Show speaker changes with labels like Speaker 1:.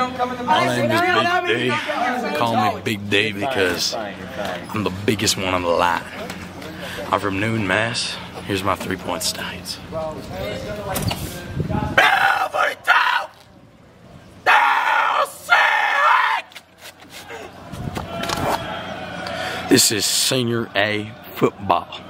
Speaker 1: My name is Big Dave. Call me Big Dave because I'm the biggest one on the line. I'm from Newton, Mass. Here's my three-point stance. This is Senior A football.